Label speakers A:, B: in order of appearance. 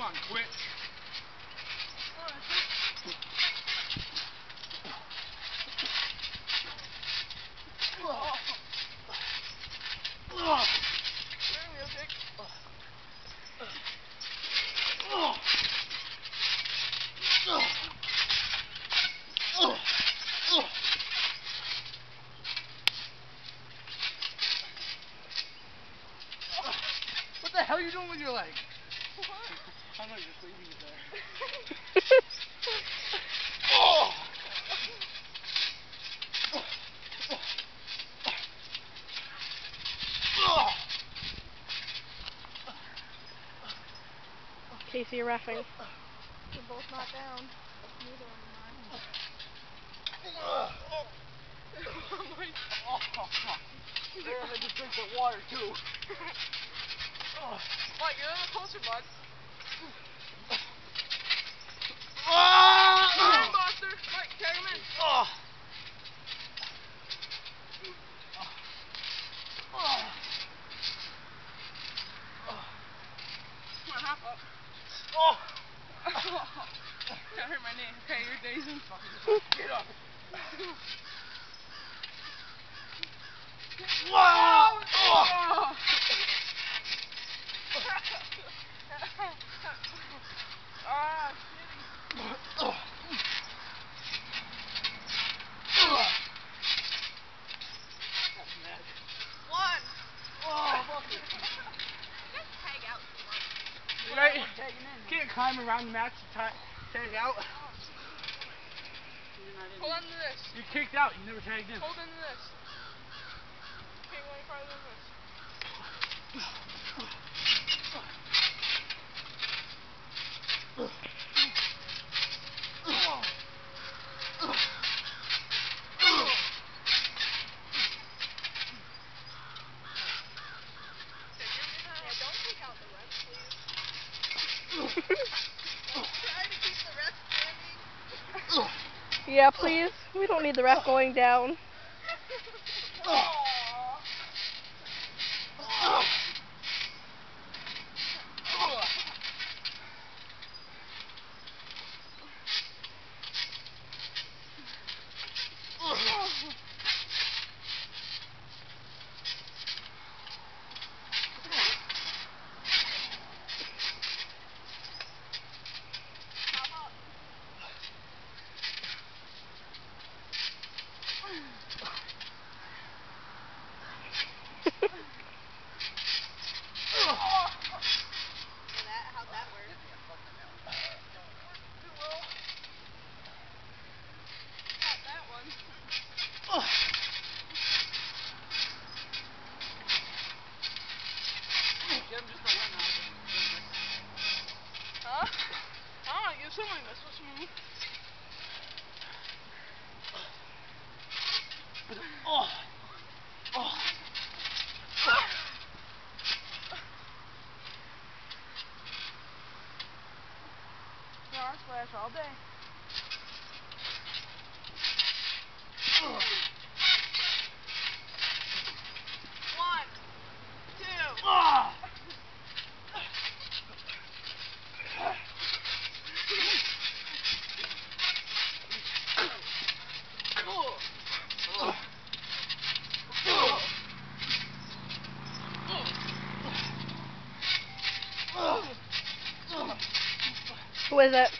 A: Come on, quit. What the hell are you doing with your leg? I know you're just leaving it there. oh!
B: Casey, you're roughing.
C: They're both not down. Neither one of mine.
A: Oh my Damn, I just drink that water too.
C: Mike, get a little closer, bud.
A: Ah!
C: Come on, Buster. Mike, tag him in.
A: Oh. Oh. Oh.
C: That hurt my knee. Okay, you're dazing.
A: Get up. Wow.
C: Ah,
A: Oh. Mad.
C: one.
A: Oh, fuck it.
C: Just tag out.
A: Right? Can't climb around the match to ti- tag out.
C: Hold on to this.
A: You kicked out. You never tagged in.
C: Hold on to this. Can't go any farther than this. Yeah, don't take out the rest, please. Try to keep the rest standing.
B: Yeah, please. We don't need the ref going down. Oh.
C: How'd that work? Not that one. Huh? Ah, you assuming this was smooth.
A: Oh. Oh.
C: Car splash all day.
B: Is it?